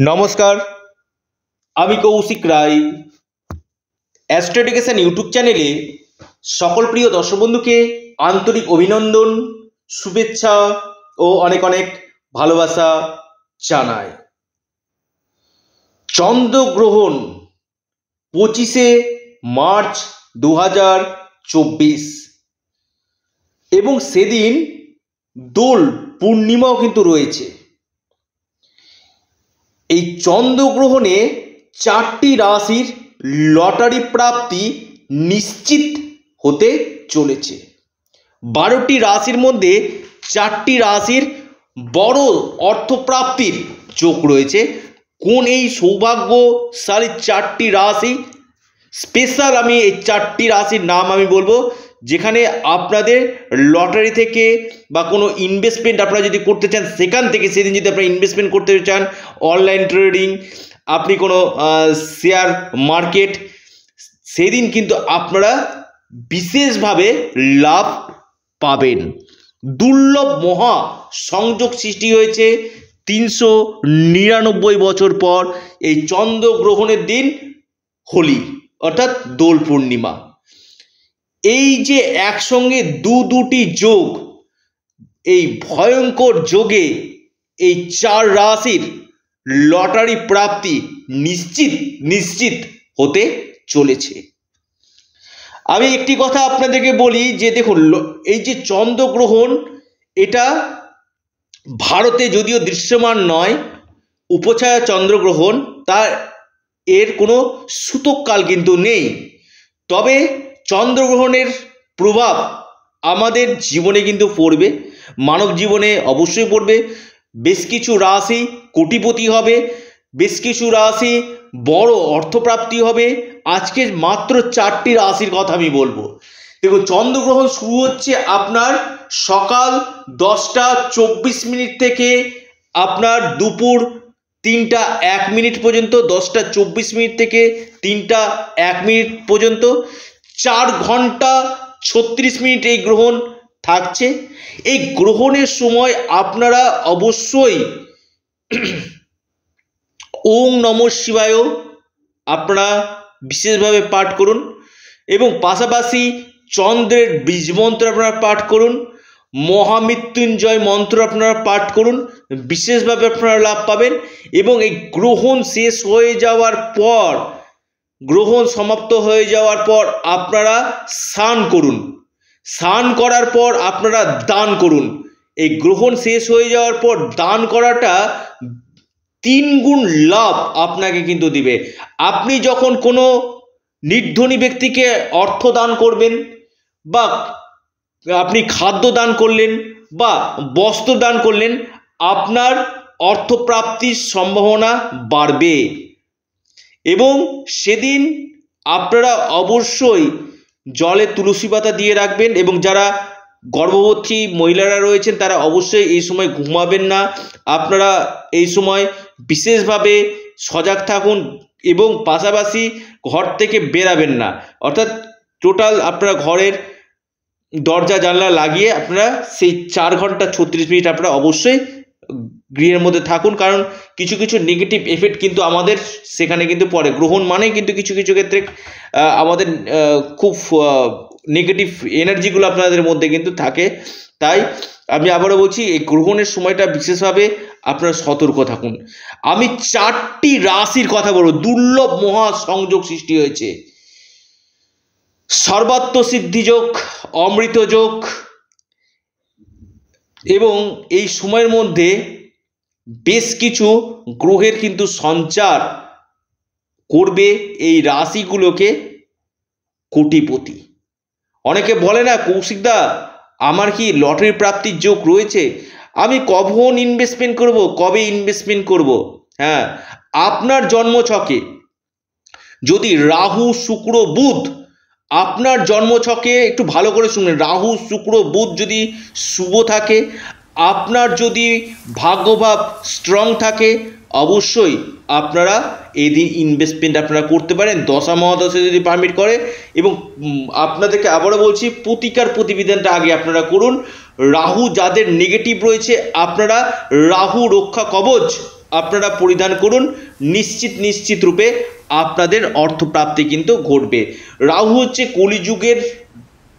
নমস্কার, আমি Koushik Roy. Astro education YouTube চ্যানেলে সকল প্রিয় দর্শক বন্ধুকে আন্তরিক অভিনন্দন, শুভেচ্ছা ও অনেক অনেক ভালোবাসা জানাই। চন্দ্রগ্রহণ পঁচিশে মার্চ দু হাজার চব্বিশ। এবং সেদিন দোল পূর্ণিমাও কিন্তু রয়েছে। এই চন্দ্রগ্রহণে চারটি রাশির লটারি প্রাপ্তি নিশ্চিত হতে চলেছে। বারোটি রাশির মধ্যে চারটি রাশির বড় অর্থপ্রাপ্তির চোখ রয়েছে। কোন এই সৌভাগ্যশালী চারটি রাশি স্পেশাল আমি এই চারটি রাশির নাম আমি বলব, যেখানে আপনাদের লটারি থেকে বা কোনো ইনভেস্টমেন্ট আপনারা যদি করতে চান, সেখান থেকে সেদিন যদি আপনারা ইনভেস্টমেন্ট করতে চান অনলাইন ট্রেডিং আপনি কোনো শেয়ার মার্কেট সেদিন কিন্তু আপনারা বিশেষভাবে লাভ পাবেন। দুর্লভ মহা সংযোগ সৃষ্টি হয়েছে তিনশো নিরানব্বই বছর পর, এই চন্দ্রগ্রহণের দিন হোলি। অর্থাৎ দোল পূর্ণিমা। এই যে একসঙ্গে দু দুটি যোগ, এই ভয়ঙ্কর যোগে এই চার রাশির লটারি প্রাপ্তি নিশ্চিত নিশ্চিত হতে চলেছে। আমি একটি কথা আপনাদেরকে বলি যে দেখুন এই যে চন্দ্রগ্রহণ, এটা ভারতে যদিও দৃশ্যমান নয়, উপছায়া চন্দ্রগ্রহণ তার এর কোনো সূতককাল কিন্তু নেই। তবে চন্দ্রগ্রহণের প্রভাব আমাদের জীবনে কিন্তু পড়বে। মানব জীবনে অবশ্যই পড়বে। বেশ কিছু রাশি কোটিপতি হবে, বেশ কিছু রাশি বড় অর্থপ্রাপ্তি হবে। আজকে মাত্র চারটি রাশির কথা আমি বলব। দেখুন, চন্দ্রগ্রহণ শুরু হচ্ছে আপনার সকাল দশটা চব্বিশ মিনিট থেকে আপনার দুপুর তিনটা এক মিনিট পর্যন্ত, দশটা চব্বিশ মিনিট থেকে তিনটা এক মিনিট পর্যন্ত। চার ঘণ্টা ছত্রিশ মিনিট এই গ্রহণ থাকছে। এই গ্রহণের সময় আপনারা অবশ্যই ওং নম শিবায় আপনারা বিশেষভাবে পাঠ করুন এবং পাশাপাশি চন্দ্রের বীজ মন্ত্র আপনারা পাঠ করুন। মহামৃত্যুঞ্জয় মন্ত্র আপনারা পাঠ করুন, বিশেষভাবে আপনারা লাভ পাবেন এবং এই গ্রহণ শেষ হয়ে যাওয়ার পর, গ্রহণ সমাপ্ত হয়ে যাওয়ার পর আপনারা স্নান করুন। স্নান করার পর আপনারা দান করুন। এই গ্রহণ শেষ হয়ে যাওয়ার পর দান করাটা তিন গুণ লাভ আপনাকে কিন্তু দিবে। আপনি যখন কোনো নির্ধনী ব্যক্তিকে অর্থ দান করবেন বা আপনি খাদ্য দান করলেন বা বস্ত্র দান করলেন, আপনার অর্থপ্রাপ্তির সম্ভাবনা বাড়বে। এবং সেদিন আপনারা অবশ্যই জলে তুলসী পাতা দিয়ে রাখবেন এবং যারা গর্ভবতী মহিলারা রয়েছেন, তারা অবশ্যই এই সময় ঘুমাবেন না। আপনারা এই সময় বিশেষভাবে সজাগ থাকুন এবং পাশাপাশি ঘর থেকে বেরাবেন না। অর্থাৎ টোটাল আপনারা ঘরের দরজা, জানলা লাগিয়ে আপনারা সেই চার ঘণ্টা ছত্রিশ মিনিট আপনারা অবশ্যই গৃহের মধ্যে থাকুন। কারণ কিছু কিছু নেগেটিভ এফেক্ট কিন্তু আমাদের সেখানে কিন্তু পড়ে। গ্রহণ মানে কিন্তু কিছু কিছু ক্ষেত্রে আমাদের খুব নেগেটিভ এনার্জিগুলো আপনাদের মধ্যে কিন্তু থাকে। তাই আমি আবারও বলছি, এই গ্রহণের সময়টা বিশেষভাবে আপনারা সতর্ক থাকুন। আমি চারটি রাশির কথা বলব। দুর্লভ মহা সংযোগ সৃষ্টি হয়েছে। সর্বাত্ম সিদ্ধিযোগ অমৃতযোগ এবং এই সময়ের মধ্যে বেশ কিছু গ্রহের কিন্তু সঞ্চার করবে এই রাশিগুলোকে কোটিপতি। অনেকে বলে না কৌশিকদা আমার কি লটারি প্রাপ্তির যোগ রয়েছে? আমি কখন ইনভেস্টমেন্ট করব? কবে ইনভেস্টমেন্ট করব? হ্যাঁ আপনার জন্মছকে যদি রাহু, শুক্র, বুধ আপনার জন্মছকে একটু ভালো করে শুনবেন রাহু, শুক্র, বুধ যদি শুভ থাকে, আপনার যদি ভাগ্যভাব স্ট্রং থাকে, অবশ্যই আপনারা এই দিন ইনভেস্টমেন্ট আপনারা করতে পারেন। দশা মহাদশা যদি পারমিট করে এবং আপনাদেরকে আবারও বলছি, প্রতিকার প্রতিবিধানটা আগে আপনারা করুন। রাহু যাদের নেগেটিভ রয়েছে, আপনারা রাহু রক্ষা কবচ আপনারা পরিধান করুন। নিশ্চিত নিশ্চিত রূপে আপনাদের অর্থপ্রাপ্তি কিন্তু ঘটবে। রাহু হচ্ছে কলিযুগের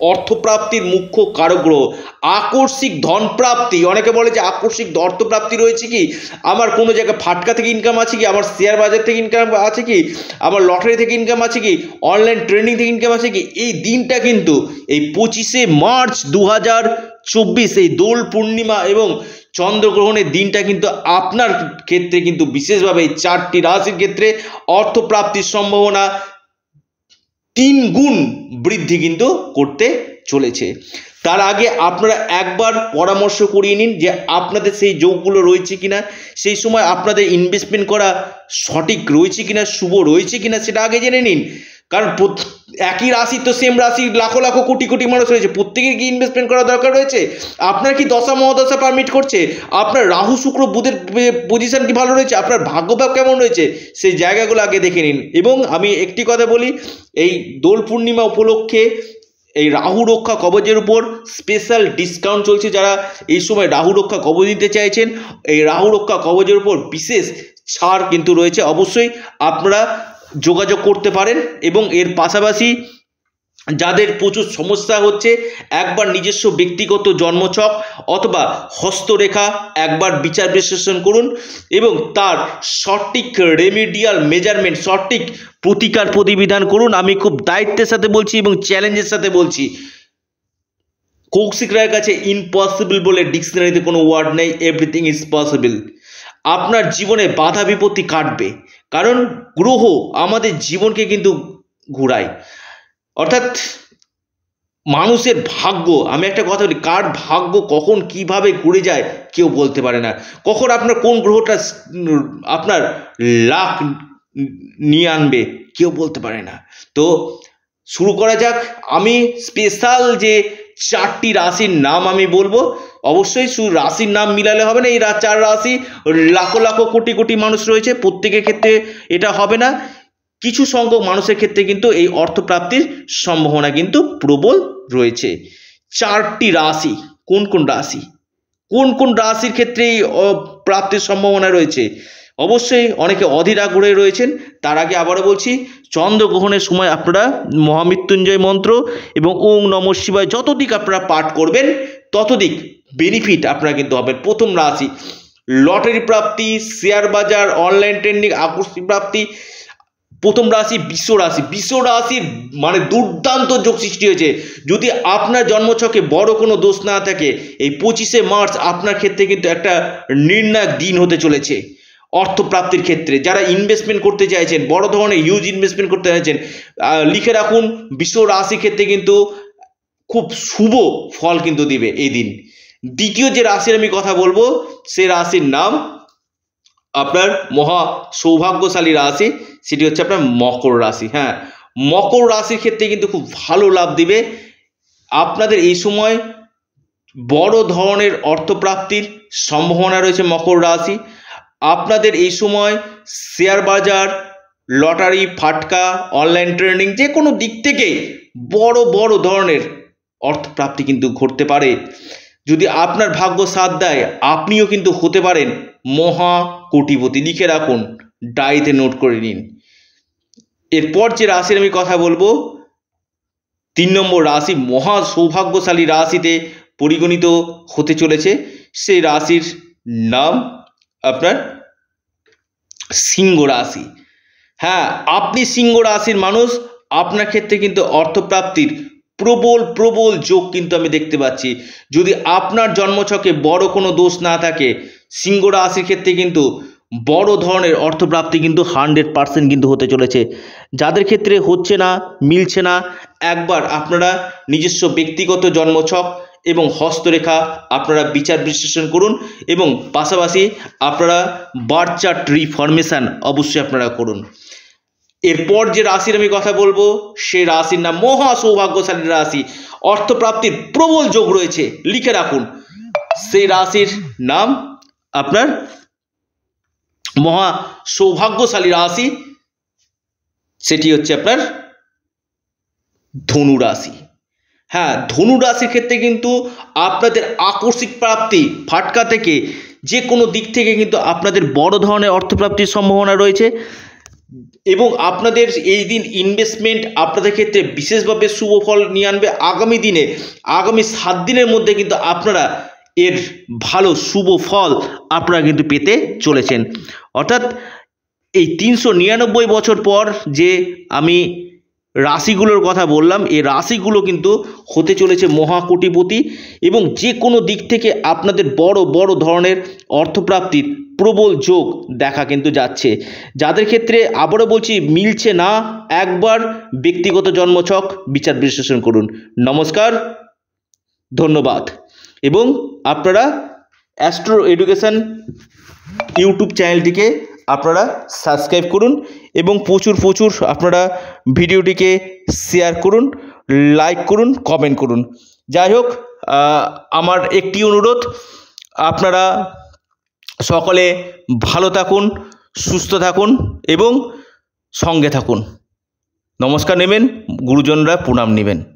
অর্থপ্রাপ্তির মুখ্য কারক গ্রহ আকস্মিক ধনপ্রাপ্তি, অনেকে বলে যে আকস্মিক অর্থপ্রাপ্তি রয়েছে কি? আমার কোনো জায়গায় ফাটকা থেকে ইনকাম আছে কি? আমার শেয়ার বাজার থেকে ইনকাম আছে কি? আমার লটারি থেকে ইনকাম আছে কি? অনলাইন ট্রেনিং থেকে ইনকাম আছে কি? এই দিনটা কিন্তু এই পঁচিশে মার্চ দু চব্বিশ, এই দোল পূর্ণিমা এবং চন্দ্রগ্রহণের দিনটা কিন্তু আপনার ক্ষেত্রে কিন্তু বিশেষভাবে এই চারটি রাশির ক্ষেত্রে অর্থপ্রাপ্তির সম্ভাবনা তিন গুণ বৃদ্ধি কিন্তু করতে চলেছে। তার আগে আপনারা একবার পরামর্শ করিয়ে নিন যে আপনাদের সেই যোগগুলো রয়েছে কিনা, সেই সময় আপনাদের ইনভেস্টমেন্ট করা সঠিক রয়েছে কিনা, শুভ রয়েছে কিনা সেটা আগে জেনে নিন। কারণ একই রাশি তো সেম রাশি, লাখো লাখো কোটি কোটি মানুষ রয়েছে। প্রত্যেকের কি ইনভেস্টমেন্ট করা দরকার রয়েছে? আপনার কি দশা মহাদশা পারমিট করছে? আপনার রাহু, শুক্র, বুধের পজিশন কি ভালো রয়েছে? আপনার ভাগ্যভাব কেমন রয়েছে? সেই জায়গাগুলো আগে দেখে নিন। এবং আমি একটি কথা বলি, এই দোল পূর্ণিমা উপলক্ষে এই রাহু রক্ষা কবচের উপর স্পেশাল ডিসকাউন্ট চলছে। যারা এই সময় রাহু রক্ষা কবচ নিতে চাইছেন, এই রাহু রক্ষা কবচের উপর বিশেষ ছাড় কিন্তু রয়েছে। অবশ্যই আপনারা যোগাযোগ করতে পারেন এবং এর পাশাপাশি যাদের প্রচুর সমস্যা হচ্ছে, একবার নিজস্ব ব্যক্তিগত জন্মছক অথবা হস্তরেখা একবার বিচার বিশ্লেষণ করুন এবং তার সঠিক রেমিডিয়াল মেজারমেন্ট সঠিক প্রতিকার প্রতিবিধান করুন। আমি খুব দায়িত্বের সাথে বলছি এবং চ্যালেঞ্জের সাথে বলছি। কৌশিক রায়ের কাছে ইম্পসিবল বলে ডিকশনারিতে কোনো ওয়ার্ড নেই এভরিথিং ইজ পসিবল আপনার জীবনে বাধা বিপত্তি কাটবে। কারণ গ্রহ আমাদের জীবনকে কিন্তু ঘুরায়। অর্থাৎ মানুষের ভাগ্য, আমি একটা কথা বলি, কার ভাগ্য কখন কীভাবে ঘুরে যায় কেউ বলতে পারে না। কখন আপনার কোন গ্রহটা আপনার লাখ নিয়ে আনবে কেউ বলতে পারে না। তো শুরু করা যাক। আমি স্পেশাল যে চারটি রাশির নাম আমি বলব অবশ্যই শুধু রাশির নাম মিলালে হবে না। এই চার রাশি, লাখো লাখো কোটি কোটি মানুষ রয়েছে। প্রত্যেকের ক্ষেত্রে এটা হবে না। কিছু সংখ্যক মানুষের ক্ষেত্রে কিন্তু এই অর্থপ্রাপ্তির সম্ভাবনা কিন্তু প্রবল রয়েছে। চারটি রাশি, কোন কোন রাশি? কোন কোন রাশির ক্ষেত্রে এই প্রাপ্তির সম্ভাবনা রয়েছে? অবশ্যই অনেকে অধীর আগ্রহে রয়েছেন। তার আগে আবারও বলছি, চন্দ্রগ্রহণের সময় আপনারা মহামৃত্যুঞ্জয় মন্ত্র এবং ওং নম শিবায় যতদিক আপনারা পাঠ করবেন ততদিক বেনিফিট আপনারা কিন্তু হবেন প্রথম রাশি, লটারি প্রাপ্তি শেয়ার বাজার অনলাইন ট্রেন্ডিং আকস্মিক প্রাপ্তি। প্রথম রাশি, বিশ্ব রাশি। বিশ্ব রাশির মানে দুর্দান্ত যোগ সৃষ্টি হয়েছে। যদি আপনার জন্মছকে বড় কোনো দোষ না থাকে, এই পঁচিশে মার্চ আপনার ক্ষেত্রে কিন্তু একটা নির্ণায়ক দিন হতে চলেছে। অর্থপ্রাপ্তির ক্ষেত্রে যারা ইনভেস্টমেন্ট করতে চাইছেন, বড় ধরনের হিউজ ইনভেস্টমেন্ট করতে চাইছেন লিখে রাখুন, বিশ্ব রাশি ক্ষেত্রে কিন্তু খুব শুভ ফল কিন্তু দিবে এই দিন। দ্বিতীয় যে রাশির আমি কথা বলব, সে রাশির নাম আপনার মহা সৌভাগ্যশালী রাশি, সেটি হচ্ছে আপনার মকর রাশি হ্যাঁ। মকর রাশির ক্ষেত্রে কিন্তু খুব ভালো লাভ দিবে। আপনাদের এই সময় বড় ধরনের অর্থপ্রাপ্তির সম্ভাবনা রয়েছে মকর রাশি। আপনাদের এই সময় শেয়ার বাজার, লটারি, ফাটকা অনলাইন ট্রেনিং যে কোনো দিক থেকে বড় বড় ধরনের অর্থপ্রাপ্তি কিন্তু ঘটতে পারে। যদি আপনার ভাগ্য সাথ দেয়, আপনিও কিন্তু হতে পারেন মহা কোটিপতি। লিখে রাখুন, ডায়েরিতে নোট করে নিন। এরপর যে রাশির আমি কথা বলব, তিন নম্বর রাশি মহা সৌভাগ্যশালী রাশিতে পরিগণিত হতে চলেছে। সেই রাশির নাম আপনার সিংহ রাশি। হ্যাঁ আপনি সিংহ রাশির মানুষ, আপনার ক্ষেত্রে কিন্তু অর্থপ্রাপ্তির প্রবল প্রবল যোগ কিন্তু আমি দেখতে পাচ্ছি। যদি আপনার জন্মছকে বড় কোনো দোষ না থাকে, সিংহ রাশির ক্ষেত্রে কিন্তু বড় ধরনের অর্থপ্রাপ্তি কিন্তু হান্ড্রেড পার্সেন্ট কিন্তু হতে চলেছে। যাদের ক্ষেত্রে হচ্ছে না, মিলছে না, একবার আপনারা নিজস্ব ব্যক্তিগত জন্মছক এবং হস্তরেখা আপনারা বিচার বিশ্লেষণ করুন এবং পাশাপাশি আপনারা বার্থ চার্ট রিফরমেশান অবশ্যই আপনারা করুন। এরপর যে রাশির আমি কথা বলব, সে রাশির নাম মহা সৌভাগ্যশালী রাশি। অর্থপ্রাপ্তির প্রবল যোগ রয়েছে, লিখে রাখুন। সেই রাশির নাম আপনার মহা সৌভাগ্যশালী রাশি, সেটি হচ্ছে আপনার ধনু রাশি। হ্যাঁ ধনু রাশির ক্ষেত্রে কিন্তু আপনাদের আকস্মিক প্রাপ্তি ফাটকা থেকে যে কোনো দিক থেকে কিন্তু আপনাদের বড় ধরনের অর্থপ্রাপ্তির সম্ভাবনা রয়েছে। এবং আপনাদের এই দিন ইনভেস্টমেন্ট আপনাদের ক্ষেত্রে বিশেষভাবে শুভ ফল নিয়ে আনবে আগামী দিনে। আগামী সাত দিনের মধ্যে কিন্তু আপনারা এর ভালো শুভ ফল আপনারা কিন্তু পেতে চলেছেন। অর্থাৎ এই তিনশো নিরানব্বই বছর পর যে আমি রাশিগুলোর কথা বললাম, এই রাশিগুলো কিন্তু হতে চলেছে মহাকোটিপতি এবং যে কোনো দিক থেকে আপনাদের বড় বড় ধরনের অর্থপ্রাপ্তির প্রবল যোগ দেখা কিন্তু যাচ্ছে। যাদের ক্ষেত্রে আবারও বলছি, মিলছে না, একবার ব্যক্তিগত জন্মছক, বিচার বিশ্লেষণ করুন। নমস্কার, ধন্যবাদ। এবং আপনারা অ্যাস্ট্রো এডুকেশন ইউটিউব চ্যানেলটিকে আপনারা সাবস্ক্রাইব করুন এবং প্রচুর প্রচুর আপনারা ভিডিওটিকে শেয়ার করুন লাইক করুন কমেন্ট করুন। যাই হোক আমার একটি অনুরোধ, আপনারা সকলে ভালো থাকুন, সুস্থ থাকুন এবং সঙ্গে থাকুন। নমস্কার নেবেন, গুরুজনরা প্রণাম নেবেন।